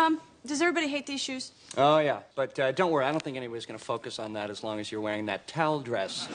Um, does everybody hate these shoes? Oh, yeah. But uh, don't worry, I don't think anybody's going to focus on that as long as you're wearing that towel dress.